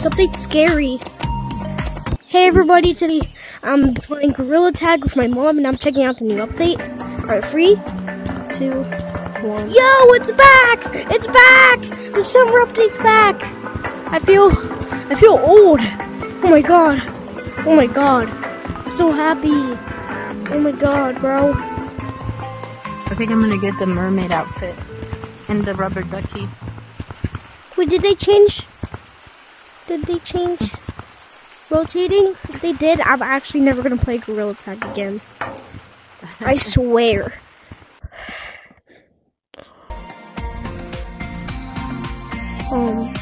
Update's scary. Hey everybody, today I'm playing Gorilla Tag with my mom and I'm checking out the new update. Alright, three, two, one. Yo, it's back! It's back! The summer update's back! I feel I feel old. Oh my god. Oh my god. I'm so happy. Oh my god, bro. I think I'm gonna get the mermaid outfit and the rubber ducky. Wait, did they change? Did they change rotating? If they did, I'm actually never gonna play Gorilla Tag again. I swear. Um.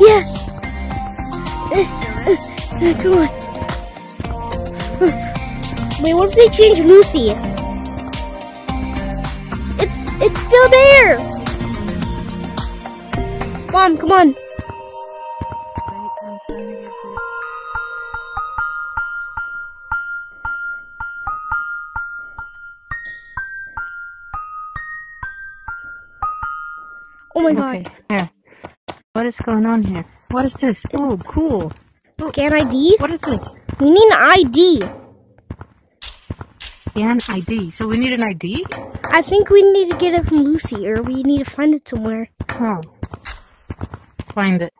Yes. Come on. Wait, what if they change Lucy? It's it's still there. Mom, come on. Oh my god. Okay, here. What is going on here? What is this? Oh, cool. Scan ID? What is this? We need an ID. Scan ID. So we need an ID? I think we need to get it from Lucy, or we need to find it somewhere. Oh. Find it.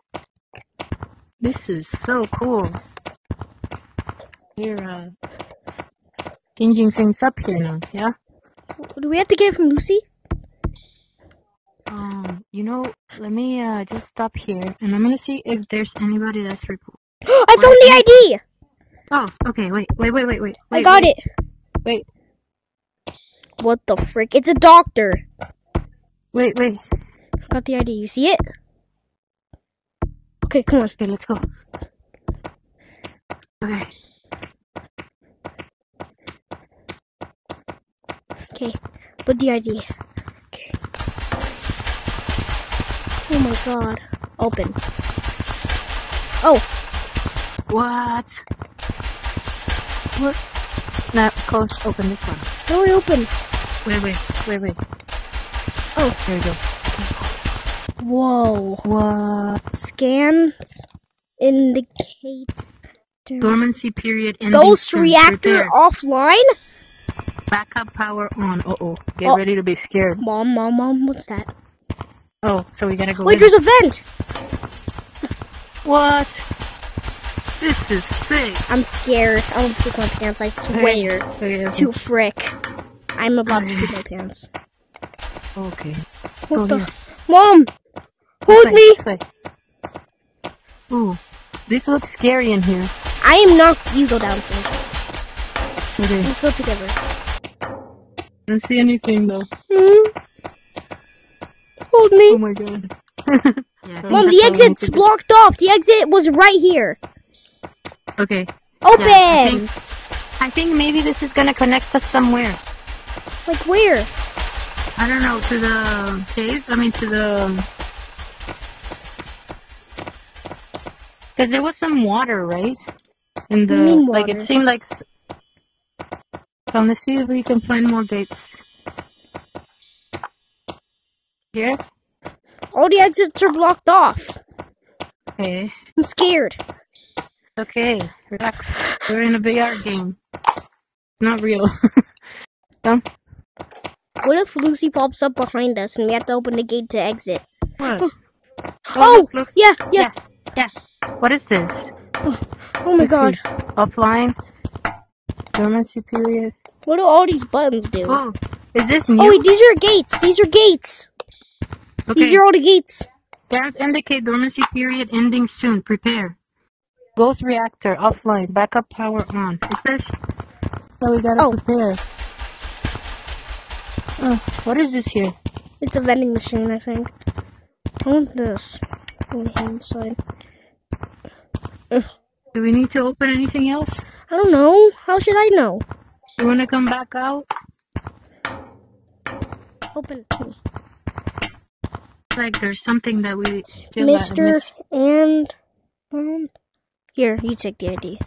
This is so cool. You're, uh, changing things up here now, yeah? Do we have to get it from Lucy? Um, you know, let me, uh, just stop here, and I'm gonna see if there's anybody that's report. I found the ID! Oh, okay, wait, wait, wait, wait, wait. I got wait, it. Wait, What the frick? It's a doctor. wait, wait. I Got the ID. You see it? Okay, come on. Okay, let's go. Okay. Okay, put the ID. Okay. Oh my god. Open. Oh, What? What? Snap, close, open this one. No, I open? Wait, wait, wait, wait. Oh. There we go. Whoa. What? Scans indicate Dormancy period ending ghost reactor Prepare. offline? Backup power on. Uh oh. Get Oh. ready to be scared. Mom, mom, mom, what's that? Oh, so we gotta go. Wait, in. there's a vent! What? This is sick. I'm scared. I won't poop my pants, I swear. Okay. To frick. I'm about to poop my pants. okay. What Go the? here. Mom! Hold way, me! this. Ooh, this looks scary in here. I am not. You go down first. Okay. Let's go together. I don't see anything though. Hmm? Hold me. Oh my god. yeah, Mom, the exit's blocked off. The exit was right here. Okay. Open! Yeah, I think I think maybe this is gonna connect us somewhere. Like where? I don't know to the cave. I mean to the. Because there was some water, right? In the do you like it seemed like. So let's see if we can find more gates. Here. All the exits are blocked off. Okay. I'm scared. Okay. Relax. We're in a VR game. It's not real. Come. What if Lucy pops up behind us and we have to open the gate to exit? What? Oh, oh look, look. yeah, yeah. Yeah. What is this? Oh, oh my Let's god. see. Offline. Dormancy period. What do all these buttons do? Oh, is this oh, new? Oh, wait, these are gates. These are gates. Okay. These are all the gates. Scans indicate dormancy period ending soon. Prepare. Ghost reactor offline. Backup power on. It says. So we gotta Oh. prepare. Oh, uh, what is this here? It's a vending machine, I think. I want this on the inside. Do we need to open anything else? I don't know. How should I know? You wanna come back out? Open. Like there's something that we still Mister and um. Here, you take the ID.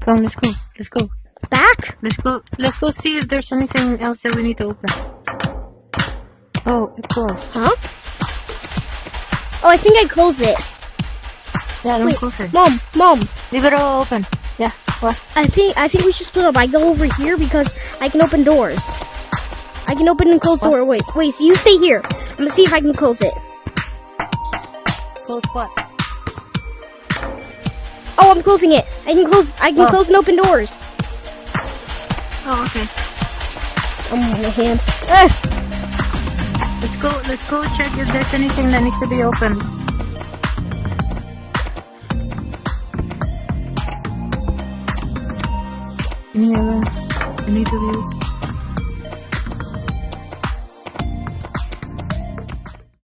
Come, let's go. Let's go. Back? Let's go. Let's go see if there's anything else that we need to open. Oh, it closed. Huh? Oh, I think I closed it. Yeah, don't Wait, close it. Mom, Mom. Leave it all open. Yeah, what? I think I think we should split up. I go over here because I can open doors. I can open and close What? door. Wait, wait. So you stay here. I'm gonna see if I can close it. Close what? Oh, I'm closing it. I can close. I can Oh. close and open doors. Oh, okay. Oh my hand. Ah, Let's go, let's go check if there's anything that needs to be opened. In here,